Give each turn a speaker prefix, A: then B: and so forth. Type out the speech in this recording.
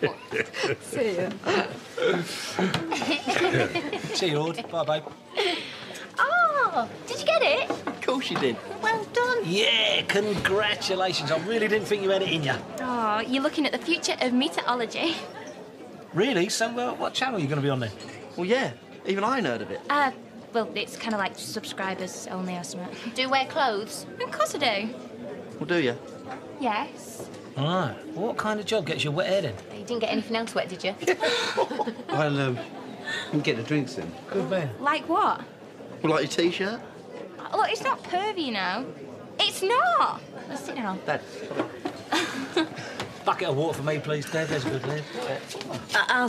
A: See ya.
B: See you, Ord. Bye, babe.
C: Oh, did you get it?
B: Of course you did.
C: Well done.
B: Yeah, congratulations. I really didn't think you had it in you.
C: Oh, you're looking at the future of meteorology.
B: Really? So, uh, what channel are you going to be on then?
D: Well, yeah. Even I heard of it.
C: Uh, well, it's kind of like subscribers only or something. Do you wear clothes? Of course I do.
D: Well, do you?
C: Yes.
B: All right. What kind of job gets you wet head then?
C: You didn't get anything else wet, did you?
E: I'll um, get the drinks in.
B: Good man.
C: like what?
D: Well, like your t-shirt?
C: Look, it's not pervy, you know. It's not. Let's sit down.
D: Dad.
B: Bucket of water for me, please, Dad. There's a good lad.
A: I- I'll